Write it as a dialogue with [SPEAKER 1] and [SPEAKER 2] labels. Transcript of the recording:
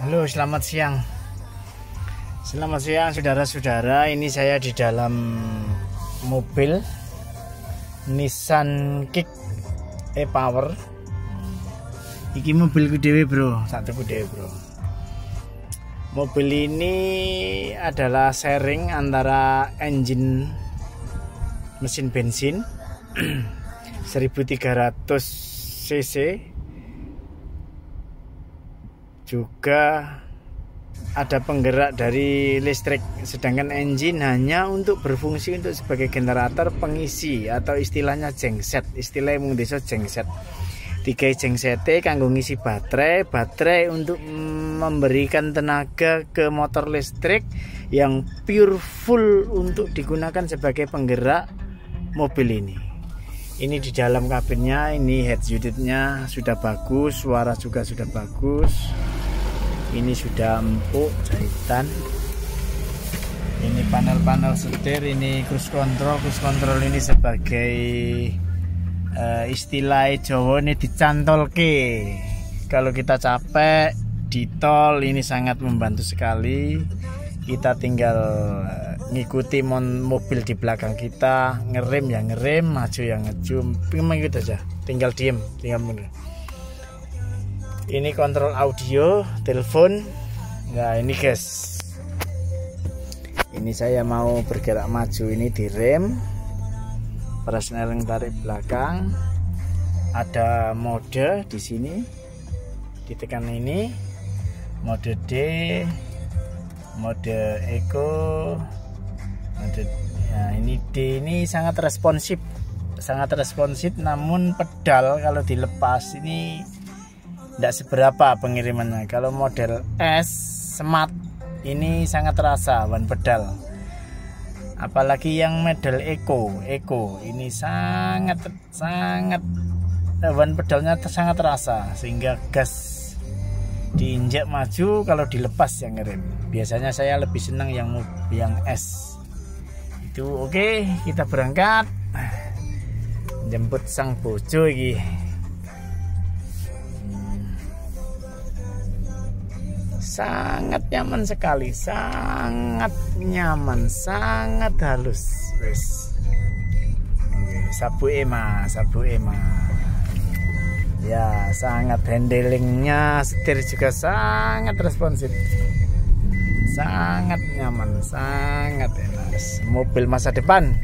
[SPEAKER 1] Halo, selamat siang. Selamat siang saudara-saudara. Ini saya di dalam mobil Nissan Kick e-Power. Iki mobilku dewe, Bro. Satuku dewe, Bro. Mobil ini adalah sharing antara engine mesin bensin 1300 cc juga ada penggerak dari listrik sedangkan engine hanya untuk berfungsi untuk sebagai generator pengisi atau istilahnya jengset. Istilah mung desa jengset. Tiga jengset kanggo ngisi baterai baterai untuk memberikan tenaga ke motor listrik yang pure full untuk digunakan sebagai penggerak mobil ini. Ini di dalam kabinnya ini head unitnya sudah bagus suara juga sudah bagus ini sudah empuk jahitan. Ini panel-panel setir ini cruise control. Cruise control ini sebagai uh, istilah Jawa ini dicantol ke kalau kita capek di tol ini sangat membantu sekali. Kita tinggal eh, ngikuti mobil di belakang kita. Ngerem ya ngerem maju yang ngejum. Memang gitu aja. Tinggal diem tinggal mundur ini kontrol audio telepon. Nah ini guys. Ini saya mau bergerak maju. Ini di rem. Yang tarik belakang. Ada mode di sini. Ditekan ini. Mode D. Mode eco mode ya ini D ini sangat responsif. Sangat responsif namun pedal kalau dilepas ini tidak seberapa pengirimannya. Kalau model S Smart ini sangat terasa ban pedal. Apalagi yang model Eco Eco ini sangat sangat ban pedalnya sangat terasa sehingga gas diinjak maju kalau dilepas yang ngerem biasanya saya lebih senang yang yang S. Itu oke okay, kita berangkat. Jemput sang bojo ini sangat nyaman sekali. Sangat nyaman. Sangat halus. Wes. Sabu ema sabu ema ya sangat handlingnya setir juga sangat responsif. Sangat nyaman. Sangat enak. Mobil masa depan